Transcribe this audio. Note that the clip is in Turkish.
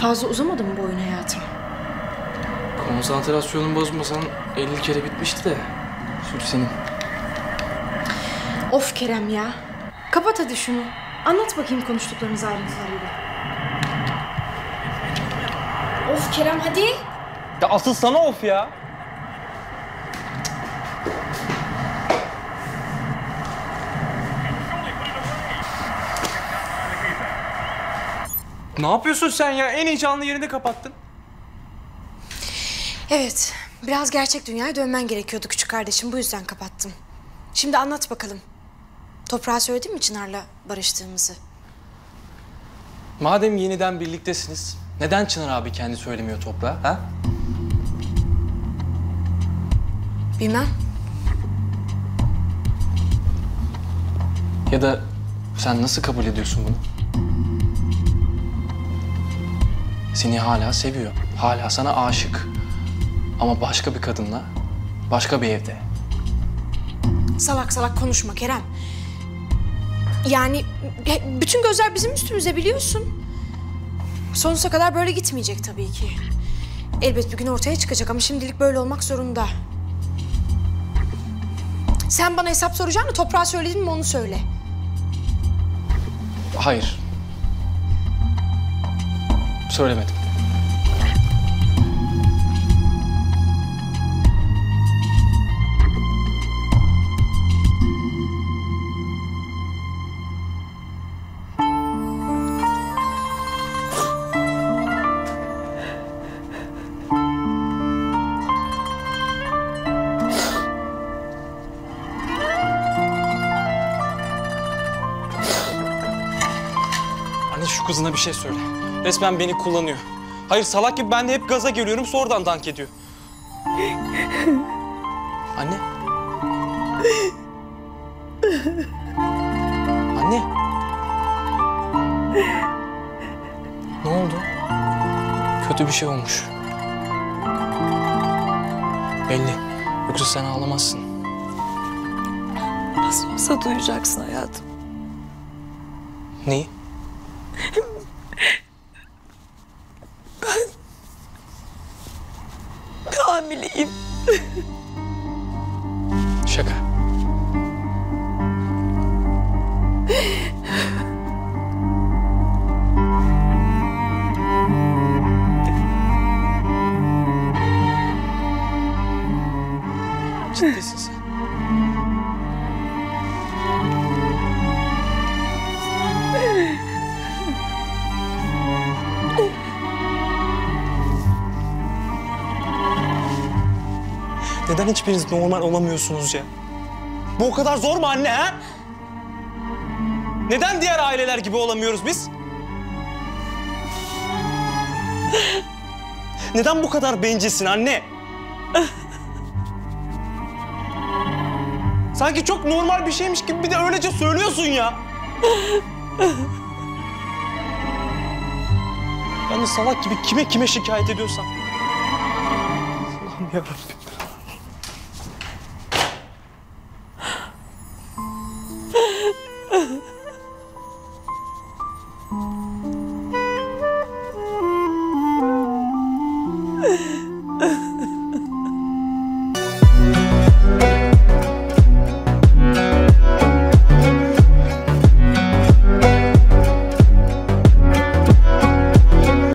Fazla uzamadı mı bu oyun hayatım? Konsantrasyonun bozmasan 50 kere bitmişti de. Suç senin. Of Kerem ya. Kapat hadi şunu. Anlat bakayım konuştuklarımız ayrıntılarıyla. Of Kerem hadi. Ya asıl sana of ya. Ne yapıyorsun sen ya? En heyecanlı yerinde kapattın. Evet. Biraz gerçek dünyaya dönmen gerekiyordu küçük kardeşim. Bu yüzden kapattım. Şimdi anlat bakalım. Toprağa söyledin mi Çınar'la barıştığımızı? Madem yeniden birliktesiniz, neden Çınar abi kendi söylemiyor toprağa? Ha? Bilmem. Ya da sen nasıl kabul ediyorsun bunu? Seni hala seviyor. Hala sana aşık. Ama başka bir kadınla, başka bir evde. Salak salak konuşma Kerem. Yani bütün gözler bizim üstümüzde biliyorsun. Sonsuza kadar böyle gitmeyecek tabii ki. Elbet bir gün ortaya çıkacak ama şimdilik böyle olmak zorunda. Sen bana hesap soracağını toprağa söyledin mi onu söyle. Hayır. Söylemedim. Anne şu kızına bir şey söyle. Resmen beni kullanıyor. Hayır salak gibi ben de hep gaza geliyorum sonradan dank ediyor. Anne. Anne. Ne oldu? Kötü bir şey olmuş. Belli. Yoksa sen ağlamazsın. Nasıl olsa duyacaksın hayatım. Neyi? Hamileyim. Şaka. Ciddisin sen. Neden hiçbiriniz normal olamıyorsunuz ya? Bu o kadar zor mu anne ha? Neden diğer aileler gibi olamıyoruz biz? Neden bu kadar bencilsin anne? Sanki çok normal bir şeymiş gibi bir de öylece söylüyorsun ya. Ben de salak gibi kime kime şikayet ediyorsam. Allah'ım yarabbim.